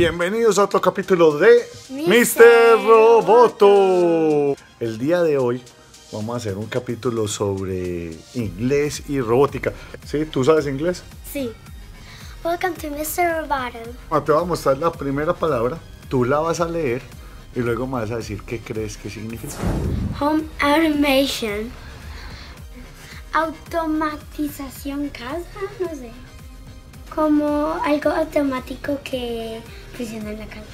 Bienvenidos a otro capítulo de Mister Mr. Roboto. El día de hoy vamos a hacer un capítulo sobre inglés y robótica. ¿Sí? ¿Tú sabes inglés? Sí. Welcome to Mr. Roboto. Te voy a mostrar la primera palabra, tú la vas a leer y luego me vas a decir qué crees que significa. Home Automation. Automatización casa, no sé. Como algo automático que funciona en la casa.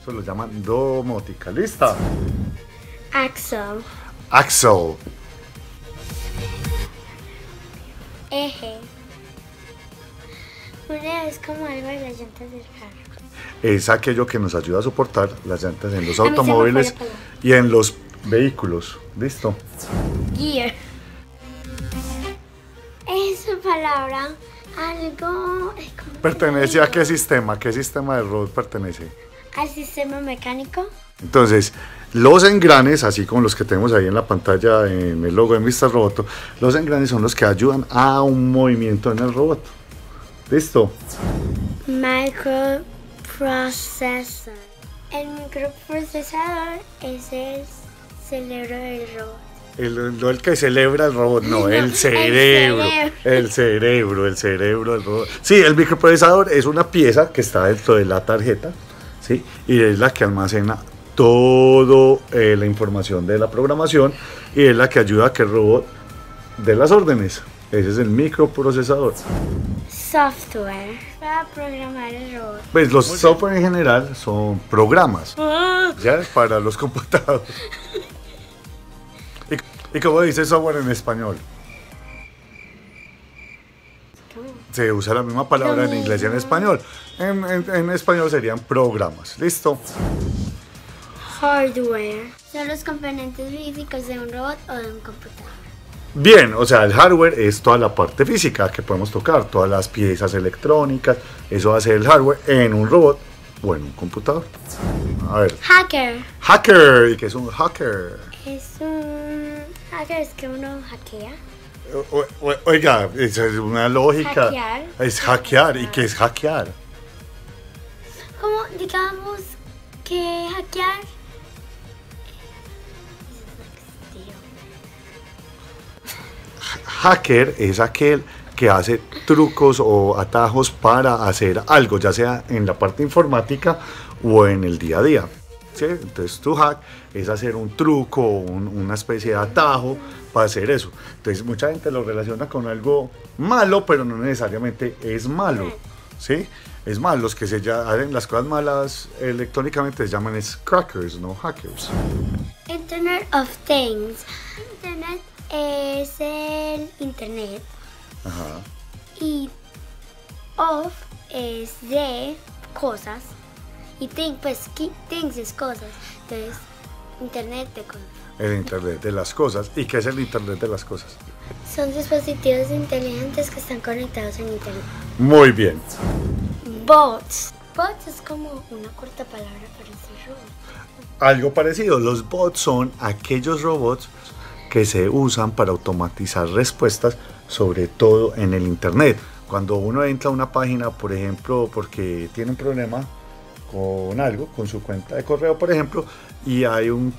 Eso lo llaman domótica. ¿Lista? Axle. Axel. Eje. Una es como algo de las llantas del carro. Es aquello que nos ayuda a soportar las llantas en los A automóviles y en los vehículos. ¿Listo? Gear. Esa palabra, algo eh, ¿cómo ¿Pertenece a qué sistema? ¿Qué sistema de robot pertenece? Al sistema mecánico. Entonces, los engranes, así como los que tenemos ahí en la pantalla en el logo de Mr. Roboto, los engranes son los que ayudan a un movimiento en el robot. ¿Listo? Microprocessor. El microprocesador es el cerebro del robot. El, no el que celebra el robot, no, el el cerebro. cerebro. El cerebro, el cerebro del robot. Sí, el microprocesador es una pieza que está dentro de la tarjeta, ¿sí? Y es la que almacena toda la información de la programación y es la que ayuda a que el robot dé las órdenes. Ese es el microprocesador. Software. Para programar el robot. Pues los software en general son programas, ¿ya? Para los computadores. ¿Y, cómo dice software en español? Se usa la misma palabra en inglés y en español. En, en- en español serían programas. ¿Listo? Hardware. Son los componentes físicos de un robot o de un computador. Bien, o sea, el hardware es toda la parte física que podemos tocar, todas las piezas electrónicas. Eso hace el hardware en un robot o en un computador. A ver, Hacker. hacker. ¿Y qué es un hacker? Es un hacker es que uno hackea. O- o- Oiga, esa es una lógica. Hackear. Es hackear. ¿Y qué es hackear? Como digamos que hackear. Hacker es aquel que hace trucos o atajos para hacer algo, ya sea en la parte informática o en el día a día. ¿Sí? Entonces, tu hack es hacer un truco, un- una especie de atajo para hacer eso. Entonces, mucha gente lo relaciona con algo malo, pero no necesariamente es malo. ¿sí? Es más, los que se hacen las cosas malas electrónicamente se llaman es crackers, no hackers. Internet of Things. Internet es el internet Ajá. y of es de cosas y thing pues ki- things es cosas. Entonces internet de cosas. El Internet de las cosas. ¿Y qué es el Internet de las cosas? Son dispositivos inteligentes que están conectados en internet. Muy bien. Bots. Bots es como una corta palabra para decir robot. Algo parecido. Los bots son aquellos robots que se usan para automatizar respuestas, sobre todo en el Internet. Cuando uno entra a una página, por ejemplo, porque tiene un problema con algo, con su cuenta de correo, por ejemplo, y hay un,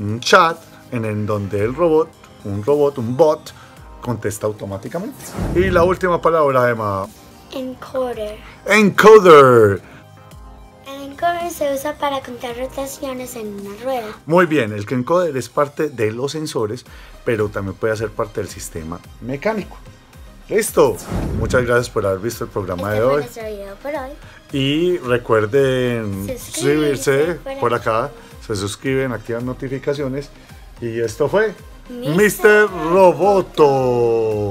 un chat en el donde el robot, un robot, un bot, contesta automáticamente. Y la última palabra, Emma, Encoder. encoder. El encoder se usa para contar rotaciones en una rueda. Muy bien, el encoder es parte de los sensores, pero también puede ser parte del sistema mecánico. Listo. Muchas gracias por haber visto el programa Este de fue hoy. nuestro video por hoy. Y recuerden Suscribirse por acá. Se suscriben, activan notificaciones. Y esto fue. Mr. Roboto.